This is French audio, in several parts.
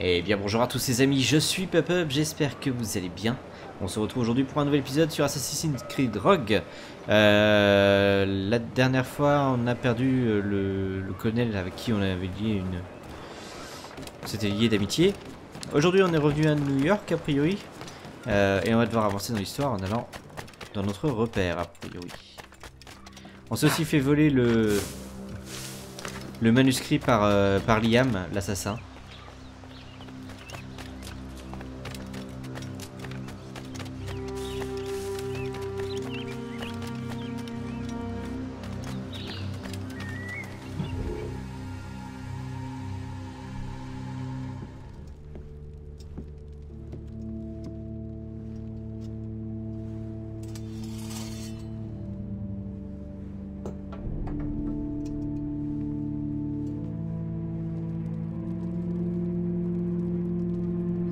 Eh bien bonjour à tous ces amis, je suis Pup j'espère que vous allez bien. On se retrouve aujourd'hui pour un nouvel épisode sur Assassin's Creed Rogue. Euh, la dernière fois, on a perdu euh, le, colonel avec qui on avait lié une... C'était lié d'amitié. Aujourd'hui, on est revenu à New York, a priori. Euh, et on va devoir avancer dans l'histoire en allant dans notre repère, a priori. On s'est aussi fait voler le, le manuscrit par, par Liam, l'assassin.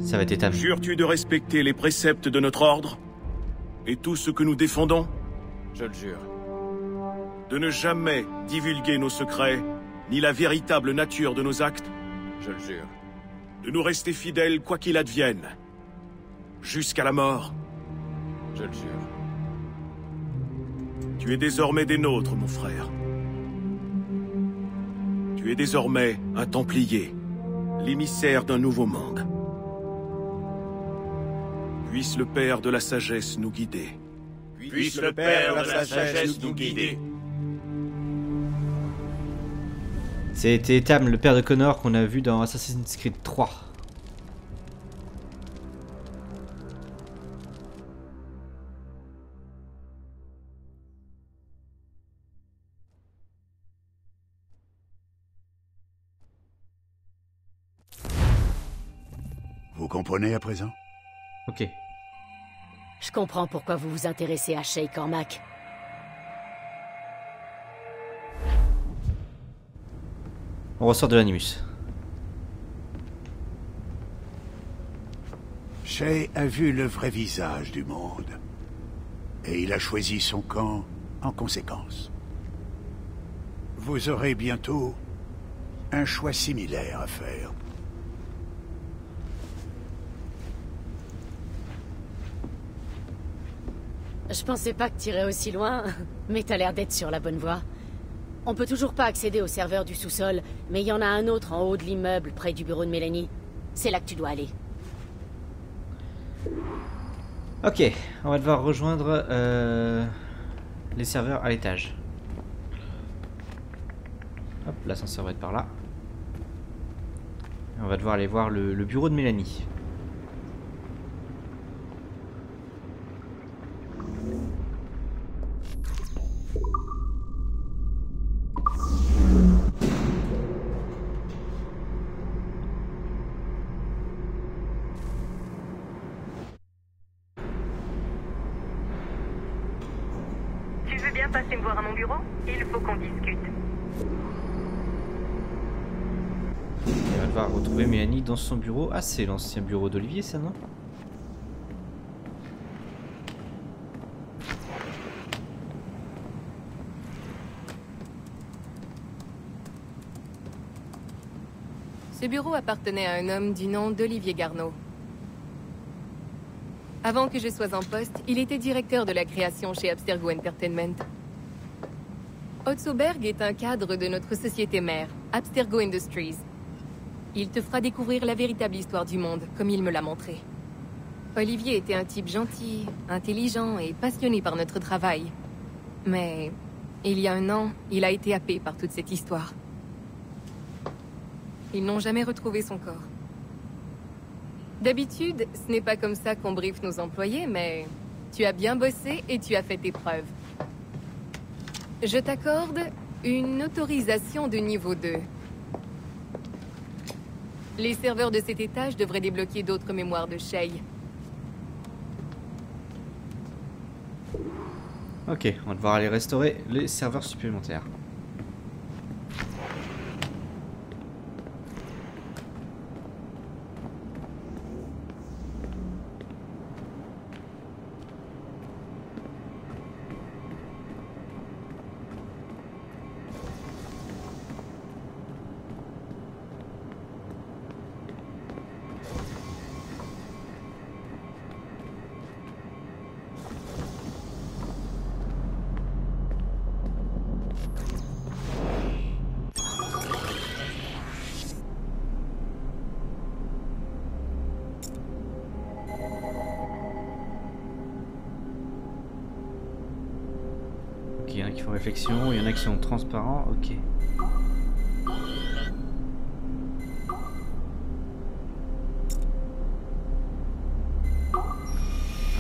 Ça va être établi. Jures-tu de respecter les préceptes de notre ordre Et tout ce que nous défendons? Je le jure. De ne jamais divulguer nos secrets, ni la véritable nature de nos actes Je le jure. De nous rester fidèles quoi qu'il advienne. Jusqu'à la mort Je le jure. Tu es désormais des nôtres, mon frère. Tu es désormais un Templier, l'émissaire d'un nouveau monde. Puisse le Père de la sagesse nous guider. Puisse le Père de la sagesse nous guider. C'était Tam, le père de Connor, qu'on a vu dans Assassin's Creed 3. Vous comprenez à présent? Ok. Je comprends pourquoi vous vous intéressez à Shay Cormac. On ressort de l'animus. Shay a vu le vrai visage du monde. Et il a choisi son camp en conséquence. Vous aurez bientôt un choix similaire à faire. Je pensais pas que t'irais aussi loin, mais t'as l'air d'être sur la bonne voie. On peut toujours pas accéder au serveur du sous-sol, mais il y en a un autre en haut de l'immeuble, près du bureau de Mélanie. C'est là que tu dois aller. Ok, on va devoir rejoindre euh, les serveurs à l'étage. Hop, l'ascenseur va être par là. On va devoir aller voir le bureau de Mélanie. Il faut qu'on discute. Elle va retrouver Mélanie dans son bureau. Ah, c'est l'ancien bureau d'Olivier, ça, non? Ce bureau appartenait à un homme du nom d'Olivier Garneau. Avant que je sois en poste, il était directeur de la création chez Abstergo Entertainment. Otsoberg est un cadre de notre société mère, Abstergo Industries. Il te fera découvrir la véritable histoire du monde, comme il me l'a montré. Olivier était un type gentil, intelligent et passionné par notre travail. Mais il y a un an, il a été happé par toute cette histoire. Ils n'ont jamais retrouvé son corps. D'habitude, ce n'est pas comme ça qu'on briefe nos employés, mais tu as bien bossé et tu as fait tes preuves. Je t'accorde une autorisation de niveau 2. Les serveurs de cet étage devraient débloquer d'autres mémoires de Shay. Ok, on va devoir aller restaurer les serveurs supplémentaires. Font réflexion, il y en a qui sont transparents, ok.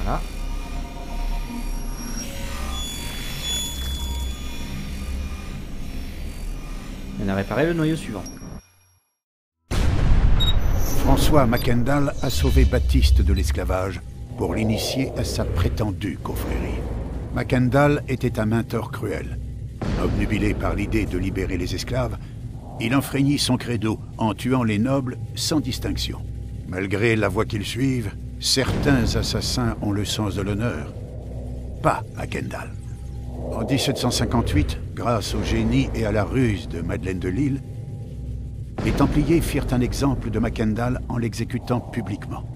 Voilà. On a réparé le noyau suivant. François Mackendal a sauvé Baptiste de l'esclavage pour l'initier à sa prétendue confrérie. Mackendal était un menteur cruel. Obnubilé par l'idée de libérer les esclaves, il enfreignit son credo en tuant les nobles sans distinction. Malgré la voie qu'ils suivent, certains assassins ont le sens de l'honneur. Pas Mackendal. En 1758, grâce au génie et à la ruse de Madeleine de Lille, les Templiers firent un exemple de Mackendal en l'exécutant publiquement.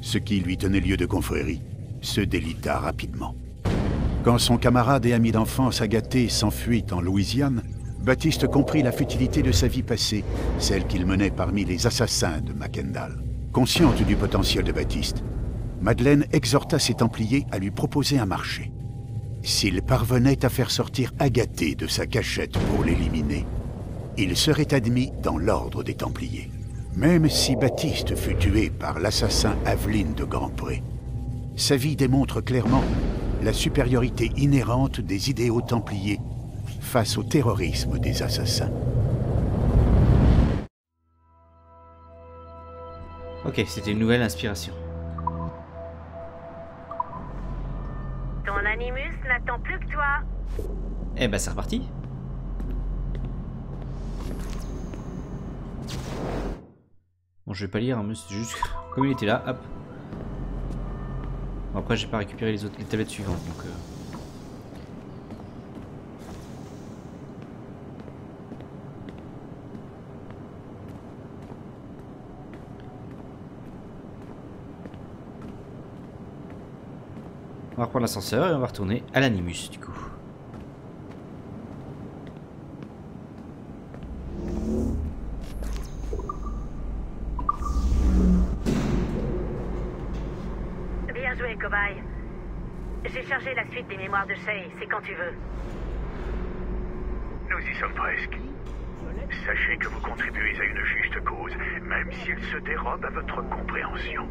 Ce qui lui tenait lieu de confrérie se délita rapidement. Quand son camarade et ami d'enfance Agathé s'enfuit en Louisiane, Baptiste comprit la futilité de sa vie passée, celle qu'il menait parmi les assassins de Mackendal. Consciente du potentiel de Baptiste, Madeleine exhorta ses Templiers à lui proposer un marché. S'il parvenait à faire sortir Agathé de sa cachette pour l'éliminer, il serait admis dans l'ordre des Templiers. Même si Baptiste fut tué par l'assassin Aveline de Grandpré, sa vie démontre clairement la supériorité inhérente des idéaux templiers face au terrorisme des assassins. Ok, c'était une nouvelle inspiration. Ton animus n'attend plus que toi. Eh ben c'est reparti. Bon, je vais pas lire, hein, mais c'est juste comme il était là, hop. Après, j'ai pas récupéré les autres les tablettes suivantes, donc. euh. On va reprendre l'ascenseur et on va retourner à l'animus du coup. Bien joué, cobaye. J'ai chargé la suite des c'est quand tu veux. Nous y sommes presque. Sachez que vous contribuez à une juste cause, même si elle se dérobe à votre compréhension.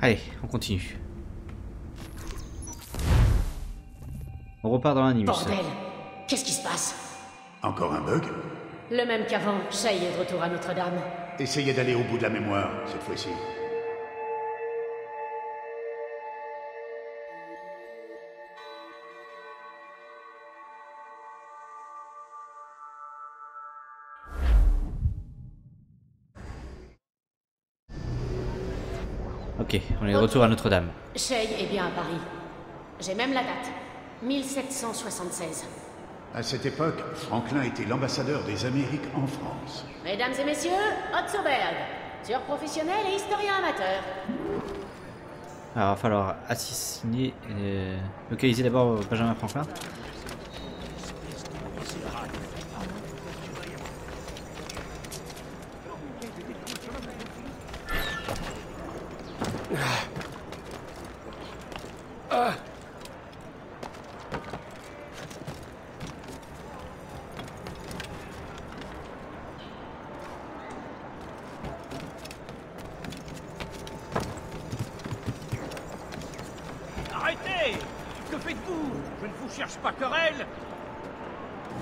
Allez, on continue. On repart dans l'animus. Bordel Qu'est-ce qui se passe Encore un bug Le même qu'avant, Shay est de retour à Notre-Dame. Essayez d'aller au bout de la mémoire, cette fois-ci. Ok, on est de retour à Notre-Dame. Shay est bien à Paris. J'ai même la date. 1776. À cette époque, Franklin était l'ambassadeur des Amériques en France. Mesdames et messieurs, Otzoberg, tueur professionnel et historien amateur. Alors, il va falloir assassiner. euh, localiser d'abord Benjamin Franklin. Arrêtez Que faites-vous Je ne vous cherche pas querelle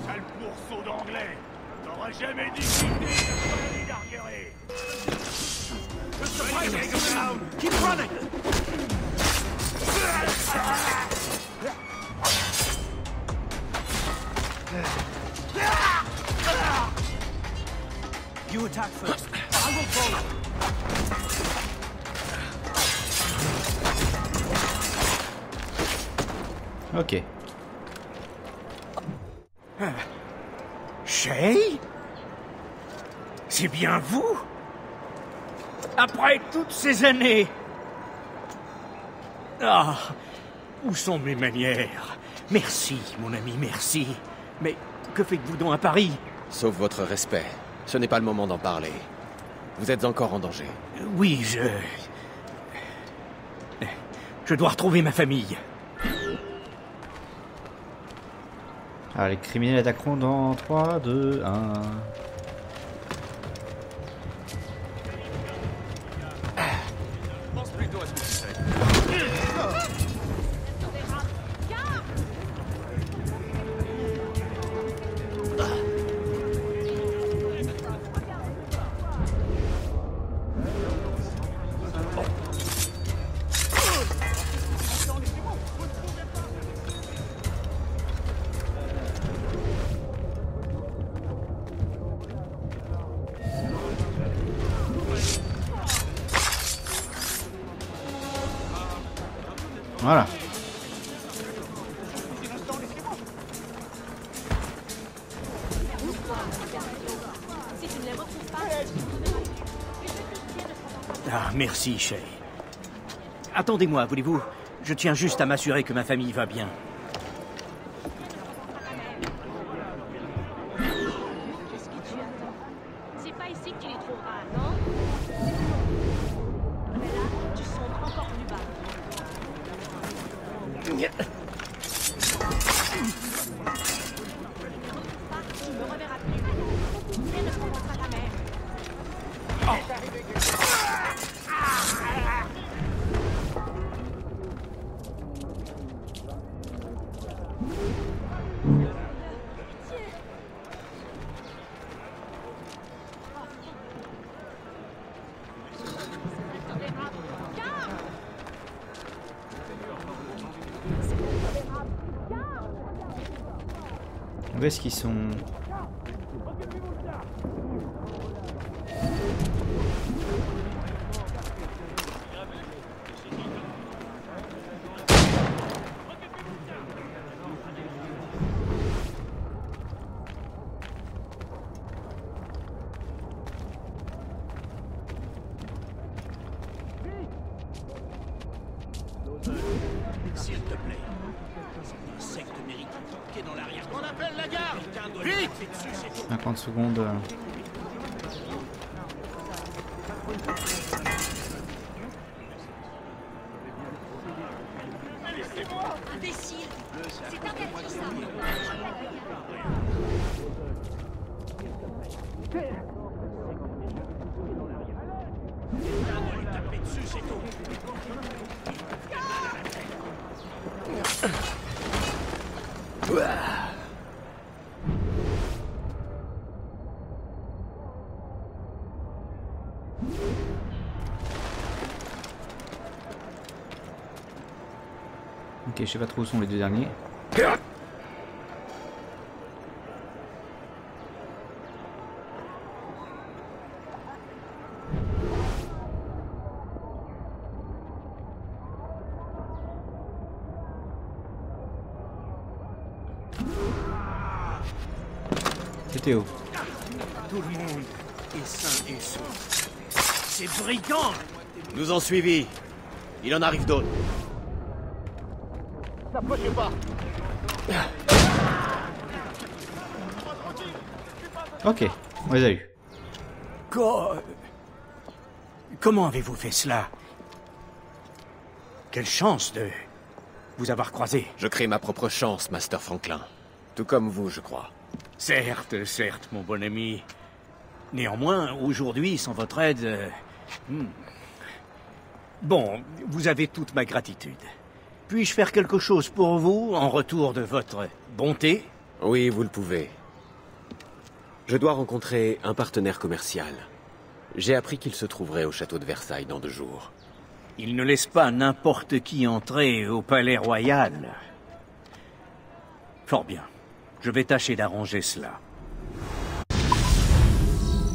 Sale pourceau d'anglais T'aurais jamais dit quitter ces années Ah Où sont mes manières? Merci, mon ami, merci. Mais Que faites-vous donc à Paris? Sauf votre respect. Ce n'est pas le moment d'en parler. Vous êtes encore en danger. Oui, je... Je dois retrouver ma famille. Alors, les criminels attaqueront dans 3, 2, 1. Ah, merci, Shay. Attendez-moi, voulez-vous? Je tiens juste à m'assurer que ma famille va bien. Est-ce qu'ils sont S'il te plaît. Cet insecte mérite un pied dans l'arrière. On appelle la garde Vite 50 secondes. euh. Imbécile C'est interdit, ça Ok, je sais pas trop où sont les deux derniers. C'était où Tout le monde est sain et sauf. Ces brigands Nous ont suivis. Il en arrive d'autres. Ok, on les a eu. Co- Comment avez-vous fait cela? Quelle chance de vous avoir croisé. Je crée ma propre chance, Master Franklin. Tout comme vous, je crois. Certes, certes, mon bon ami. Néanmoins, aujourd'hui, sans votre aide... euh, hmm. Bon, vous avez toute ma gratitude. Puis-je faire quelque chose pour vous en retour de votre bonté? Oui, vous le pouvez. Je dois rencontrer un partenaire commercial. J'ai appris qu'il se trouverait au château de Versailles dans deux jours. Il ne laisse pas n'importe qui entrer au palais royal. Fort bien. Je vais tâcher d'arranger cela.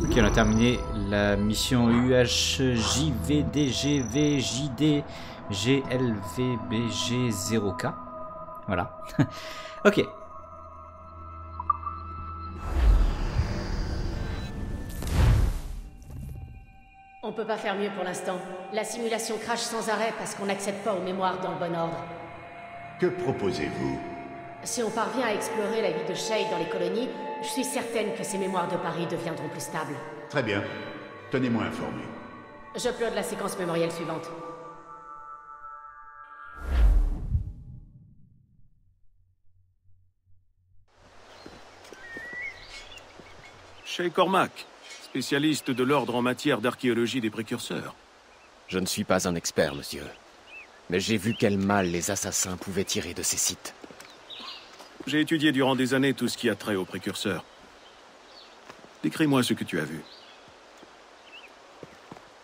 Ok, on a terminé la mission UHJVDGVJD GLVBG0K. Voilà. ok. On peut pas faire mieux pour l'instant. La simulation crache sans arrêt parce qu'on n'accède pas aux mémoires dans le bon ordre. Que proposez-vous? Si on parvient à explorer la vie de Shay dans les colonies, je suis certaine que ses mémoires de Paris deviendront plus stables. Très bien. Tenez-moi informé. J'upload la séquence mémorielle suivante. Chez Cormac, spécialiste de l'ordre en matière d'archéologie des précurseurs. Je ne suis pas un expert, monsieur. Mais j'ai vu quel mal les assassins pouvaient tirer de ces sites. J'ai étudié durant des années tout ce qui a trait aux précurseurs. Décris-moi ce que tu as vu.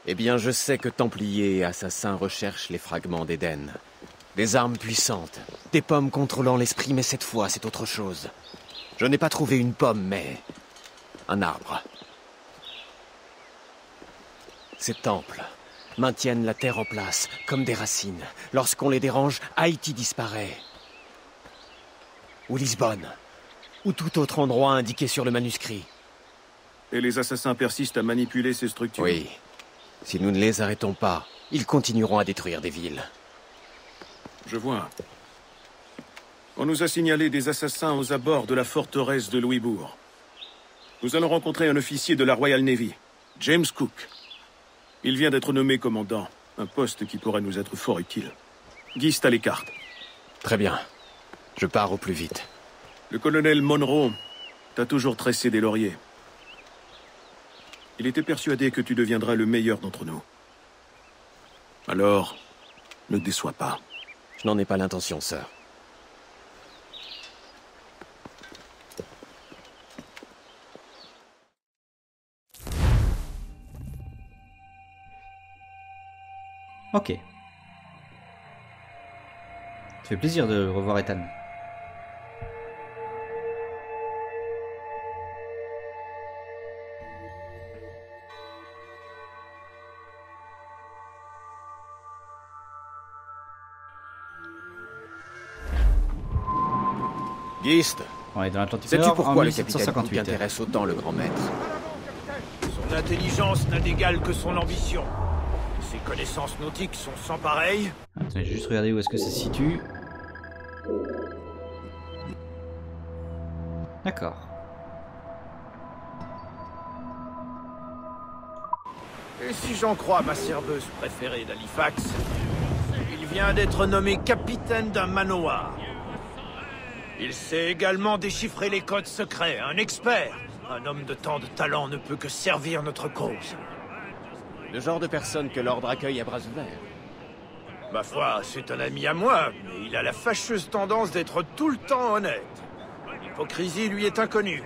Eh bien, je sais que Templiers et Assassins recherchent les fragments d'Éden. Des armes puissantes, des pommes contrôlant l'esprit, mais cette fois, c'est autre chose. Je n'ai pas trouvé une pomme, mais... un arbre. Ces temples maintiennent la terre en place, comme des racines. Lorsqu'on les dérange, Haïti disparaît. Ou Lisbonne. Ou tout autre endroit indiqué sur le manuscrit. Et les assassins persistent à manipuler ces structures? Oui. Si nous ne les arrêtons pas, ils continueront à détruire des villes. Je vois. On nous a signalé des assassins aux abords de la forteresse de Louisbourg. Nous allons rencontrer un officier de la Royal Navy, James Cook. Il vient d'être nommé commandant, un poste qui pourrait nous être fort utile. Guy à les cartes. Très bien. Je pars au plus vite. Le colonel Monroe t'a toujours tressé des lauriers. Il était persuadé que tu deviendras le meilleur d'entre nous. Alors, ne déçois pas. Je n'en ai pas l'intention, sœur. Ok. Ça fait plaisir de revoir Ethan. Gist, On est dans l'Atlantique sais-tu pourquoi le capitaine Cook 1758. intéresse autant le grand maître? Son intelligence n'a d'égal que son ambition. Connaissances nautiques sont sans pareil. Attendez, je vais juste regarder où est-ce que ça se situe. D'accord. Et si j'en crois ma serveuse préférée d'Halifax, il vient d'être nommé capitaine d'un manoir. Il sait également déchiffrer les codes secrets, un expert. Un homme de tant de talent ne peut que servir notre cause. Le genre de personne que l'ordre accueille à bras ouverts. Ma foi, c'est un ami à moi, mais il a la fâcheuse tendance d'être tout le temps honnête. L'hypocrisie lui est inconnue.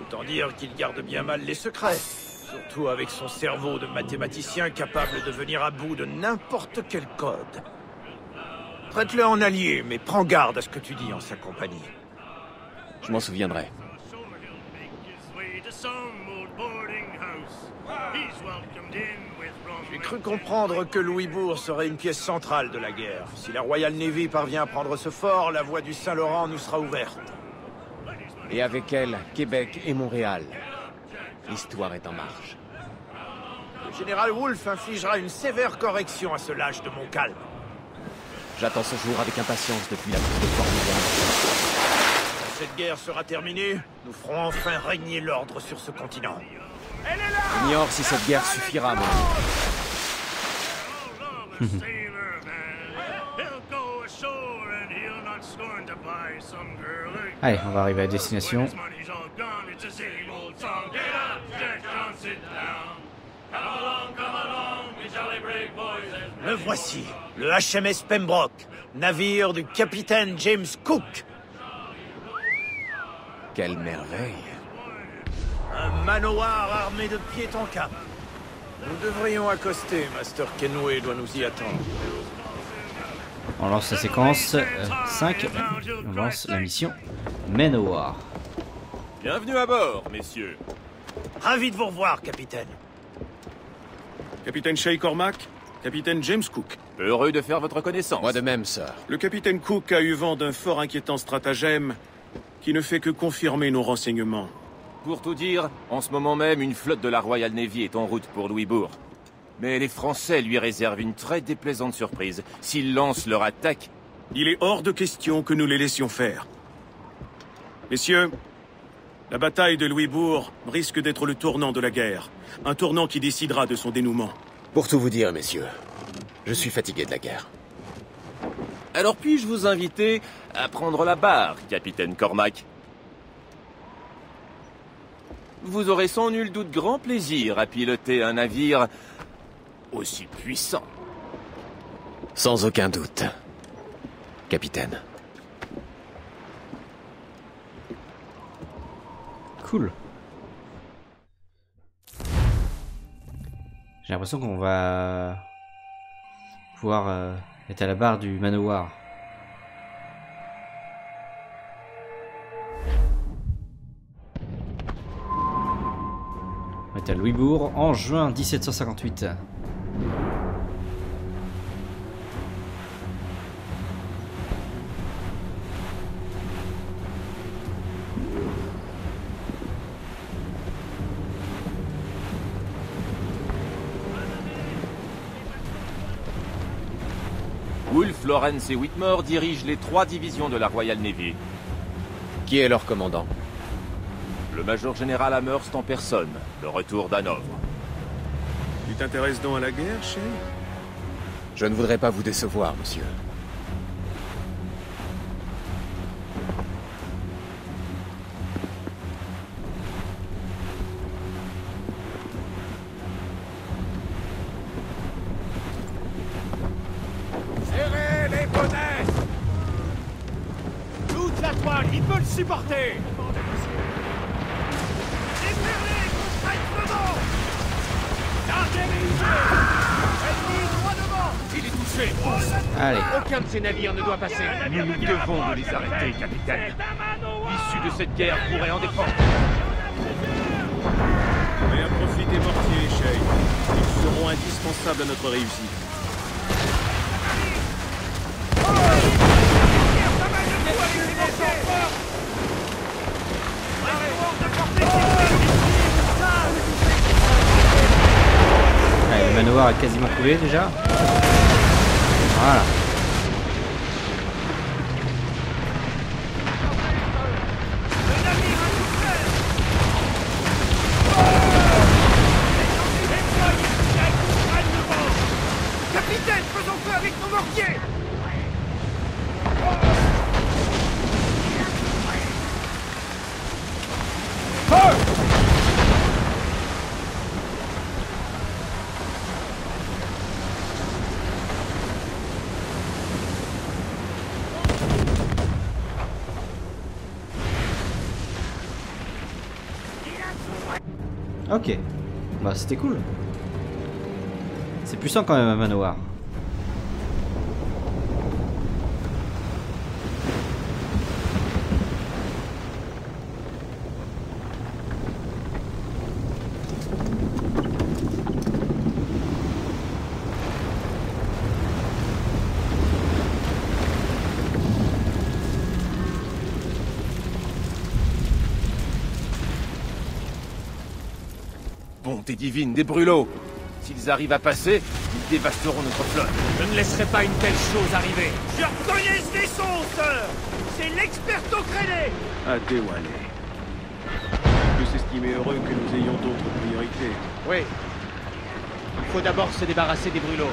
Autant dire qu'il garde bien mal les secrets. Surtout avec son cerveau de mathématicien capable de venir à bout de n'importe quel code. Traite-le en allié, mais prends garde à ce que tu dis en sa compagnie. Je m'en souviendrai. J'ai cru comprendre que Louisbourg serait une pièce centrale de la guerre. Si la Royal Navy parvient à prendre ce fort, la voie du Saint-Laurent nous sera ouverte. Et avec elle, Québec et Montréal. L'histoire est en marche. Le général Wolfe infligera une sévère correction à ce lâche de Montcalm. J'attends ce jour avec impatience depuis la prise de Fort Quand cette guerre sera terminée, nous ferons enfin régner l'ordre sur ce continent. Ignore si cette guerre suffira, mon Allez, on va arriver à destination. Le voici, le HMS Pembroke, navire du capitaine James Cook. Quelle merveille. Un manoir armé de pied en cap. Nous devrions accoster, Master Kenway doit nous y attendre. On lance la séquence euh, 5. On lance la mission Manowar. Bienvenue à bord, messieurs. Ravi de vous revoir, capitaine. Capitaine Shay Cormac, capitaine James Cook. Heureux de faire votre connaissance. Moi de même, sœur. Le capitaine Cook a eu vent d'un fort inquiétant stratagème qui ne fait que confirmer nos renseignements. Pour tout dire, en ce moment même, une flotte de la Royal Navy est en route pour Louisbourg. Mais les Français lui réservent une très déplaisante surprise. S'ils lancent leur attaque, Il est hors de question que nous les laissions faire. Messieurs, la bataille de Louisbourg risque d'être le tournant de la guerre. Un tournant qui décidera de son dénouement. Pour tout vous dire, messieurs, je suis fatigué de la guerre. Alors puis-je vous inviter à prendre la barre, capitaine Cormac? Vous aurez sans nul doute grand plaisir à piloter un navire aussi puissant. Sans aucun doute. Capitaine. Cool. J'ai l'impression qu'on va pouvoir euh, être à la barre du manoir. Est à Louisbourg en juin 1758. Wolfe, Lawrence et Whitmore dirigent les trois divisions de la Royal Navy. Qui est leur commandant? Le major général Amherst en personne, de retour d'Hanovre. Tu t'intéresses donc à la guerre, Shay Je ne voudrais pas vous décevoir, monsieur. Serrez les bonnets Toute la toile, il peut le supporter Déferlez concrètement Larguez les huées Ennemi droit devant Il est touché Allez. Navires ne doit passer Nous nous devons de les arrêter, capitaine L'issue de cette guerre pourrait en dépendre Mais à profit des mortiers, Shay. Ils seront indispensables à notre réussite. Allez, le manoir est quasiment coulé déjà. Voilà. Capitaine, faisons feu avec nos mortiers Ok. Bah c'était cool. C'est puissant quand même un manoir. Bonté divine des brûlots S'ils arrivent à passer, ils dévasteront notre flotte. Je ne laisserai pas une telle chose arriver Je reconnais ce vaisseau, sœur C'est l'experto créné À déwaler. On peut s'estimer heureux que nous ayons d'autres priorités. Oui. Il faut d'abord se débarrasser des brûlots.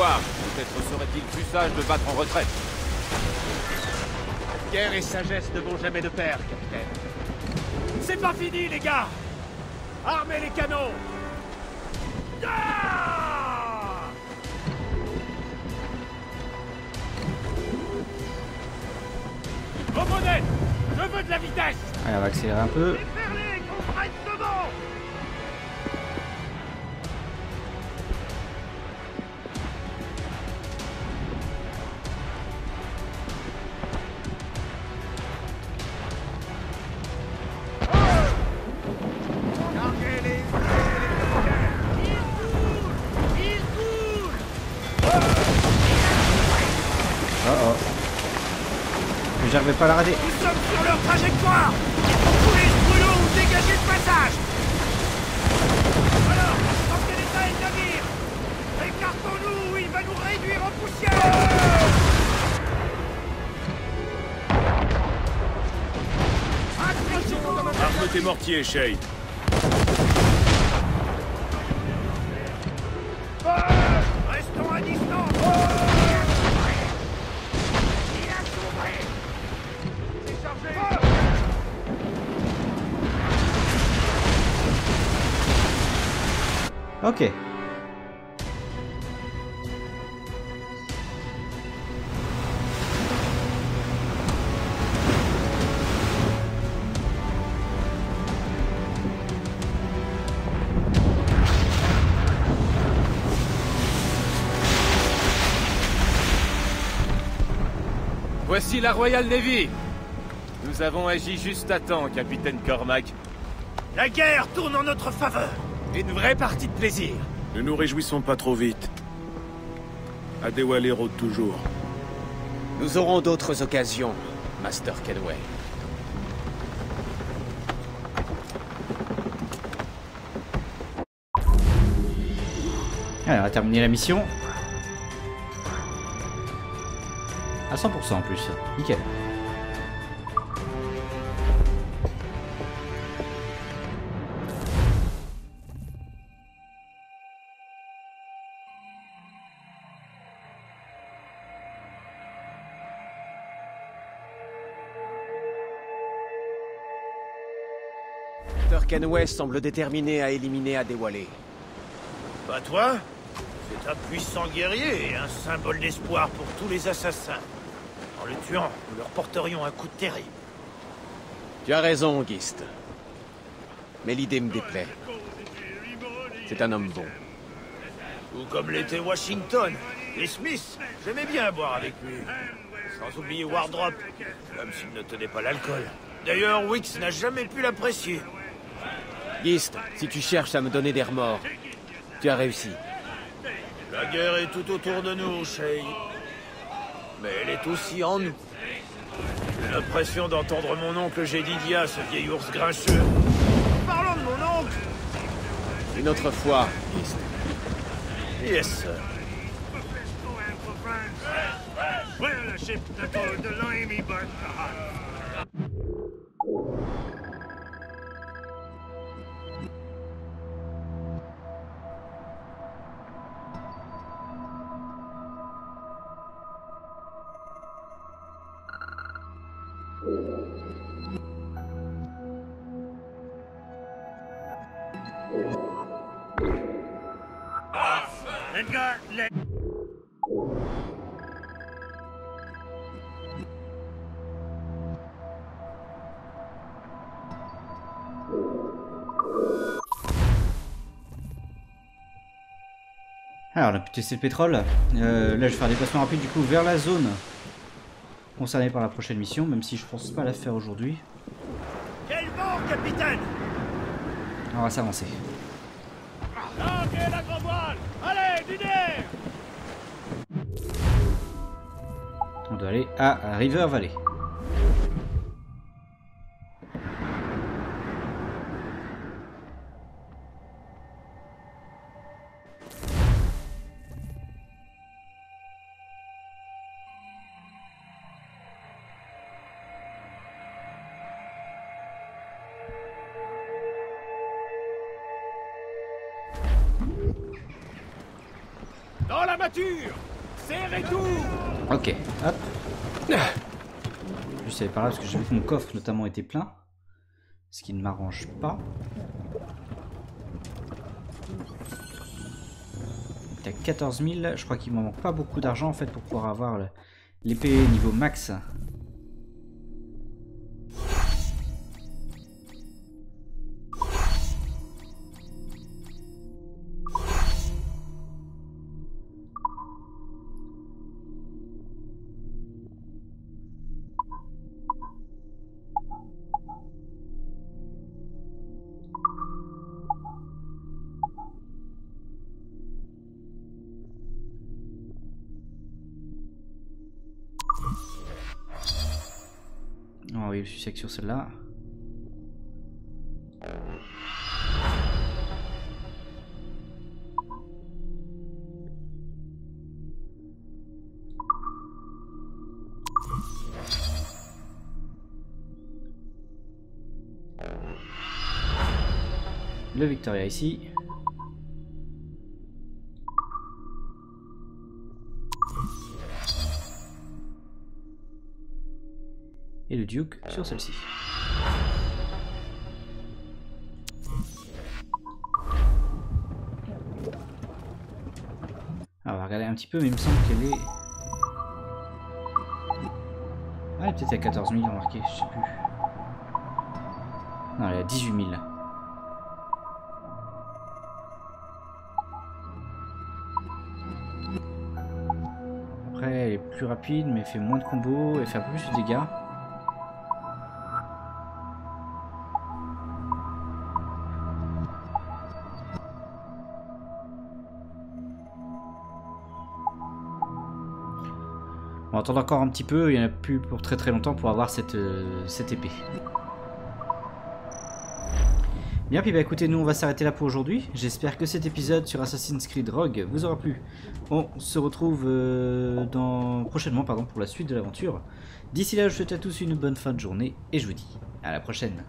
Peut-être serait-il plus sage de battre en retraite. Guerre et sagesse ne vont jamais de pair, capitaine. C'est pas fini, les gars Armez les canons Ah Je veux de la vitesse Allez, on va accélérer un peu. Pas. Nous sommes sur leur trajectoire. Police brûlons ou dégagez le passage. Alors, dans quel état est le navire? Écartons-nous ou il va nous réduire en poussière. Attention Arme tes mortiers, Shay. Ok. Voici la Royal Navy. Nous avons agi juste à temps, capitaine Cormac. La guerre tourne en notre faveur Une vraie partie de plaisir Ne nous réjouissons pas trop vite. Adewale rôde toujours. Nous aurons d'autres occasions, Master Kenway. Allez, on va terminer la mission. À 100% en plus. Nickel. Master Kenway semble déterminé à éliminer Adewale. Pas toi C'est un puissant guerrier et un symbole d'espoir pour tous les assassins. En le tuant, nous leur porterions un coup terrible. Tu as raison, Gist. Mais l'idée me déplaît. C'est un homme bon. Ou comme l'était Washington. Et Smith, j'aimais bien boire avec lui. Sans oublier Wardrop, même s'il ne tenait pas l'alcool. D'ailleurs, Wix n'a jamais pu l'apprécier. Gist, si tu cherches à me donner des remords, tu as réussi. La guerre est tout autour de nous, Shay. Mais elle est aussi en nous. J'ai l'impression d'entendre mon oncle Gédidia, ce vieil ours grincheux. Parlons de mon oncle Une autre fois, Gist. Yes, sir. Well, the ship that toward the limey Alors, on a pu tester le pétrole. Euh, là, je vais faire un déplacement rapide du coup vers la zone concernée par la prochaine mission, même si je pense pas la faire aujourd'hui. Quel vent, capitaine On va s'avancer. Larguez la grand voile Allez, du nerf On doit aller à River Valley. Parce que j'ai vu que mon coffre notamment était plein. Ce qui ne m'arrange pas. T'as 14 000, je crois qu'il m'en manque pas beaucoup d'argent en fait pour pouvoir avoir l'épée niveau max. Je suis sec sur celle-là. Le Victoria ici. Duke sur celle-ci. Alors, on va regarder un petit peu, mais il me semble qu'elle est... Ah, elle est peut-être à 14 000, remarquez, je sais plus. Non, elle est à 18 000. Après, elle est plus rapide, mais fait moins de combos, elle fait un peu plus de dégâts. Va attendre encore un petit peu, il n'y en a plus pour très très longtemps pour avoir cette, euh, cette épée. Bien, puis bah écoutez, nous on va s'arrêter là pour aujourd'hui. J'espère que cet épisode sur Assassin's Creed Rogue vous aura plu. On se retrouve euh, dans... prochainement pardon, pour la suite de l'aventure. D'ici là, je vous souhaite à tous une bonne fin de journée et je vous dis à la prochaine.